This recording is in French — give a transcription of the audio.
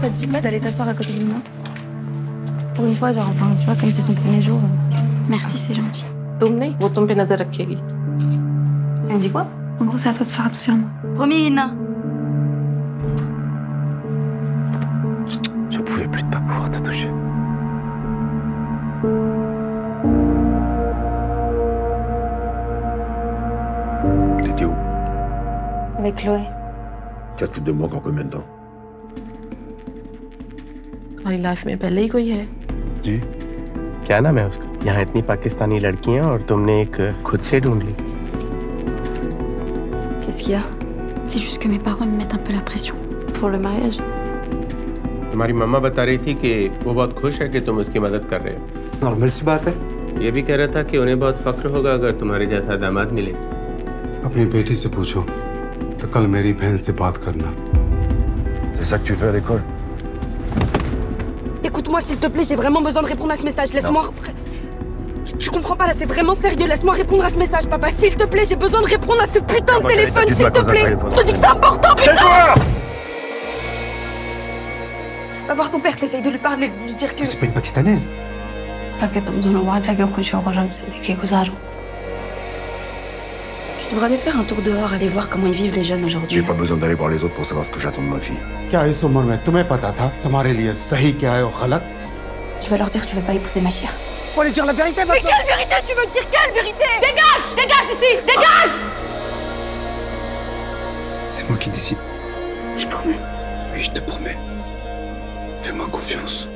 Ça te dit pas d'aller t'asseoir à côté de moi Pour une fois, genre, enfin, tu vois, comme c'est son premier jour. Euh. Merci, c'est gentil. Tournez, vous tombez dans la Elle dit quoi En gros, c'est à toi de faire attention à moi. Promis, Ina. Je pouvais plus de pas pouvoir te toucher. T'étais où? Avec Chloé. 4 foot de moi en combien de temps? तुम्हारी life में पहले ही कोई है। जी। क्या नाम है उसका? यहाँ इतनी पाकिस्तानी लड़कियाँ और तुमने एक खुद से ढूंढ ली। Qu'est-ce qu'il y a? C'est juste que mes parents me mettent un peu la pression. Pour le mariage? तुम्हारी मम्मा बता रही थी कि वो बहुत खुश है कि तुम उसकी मदद कर रहे हो। नॉर्मल सी बात है। ये भी कह रहा था कि उन्हें बहुत फक्र होगा अगर तुम्हारे जैसा दामाद मिले। अपनी बेटी से पूछो तो कल मेरी बहन से बात करना। C'est ça que tu fais à l'école Écoute-moi, s'il te plaît, j'ai vraiment besoin de répondre à ce message. Laisse-moi. Tu, tu comprends pas là, c'est vraiment sérieux. Laisse-moi répondre à ce message, papa. S'il te plaît, j'ai besoin de répondre à ce putain de Comment t'as téléphone, été s'il te à cause d'un plaît. téléphone Je te dis que c'est important, putain Tais-toi Va voir ton père, t'essayes de lui parler, de lui dire que. C'est pas une pakistanaise لكن تظن وعدك خوشي وغرام صديقي وزارو Tu devrais aller faire un tour dehors, aller voir comment ils vivent les jeunes aujourd'hui. J'ai pas besoin d'aller voir les autres pour savoir ce que j'attends de ma fille. Tu vas leur dire que tu veux pas épouser ma chère. Faut aller dire la vérité maintenant. Mais quelle vérité? Tu veux dire Quelle vérité? Dégage Dégage d'ici Dégage ah. C'est moi qui décide. Je promets. Oui, je te promets. Fais-moi confiance.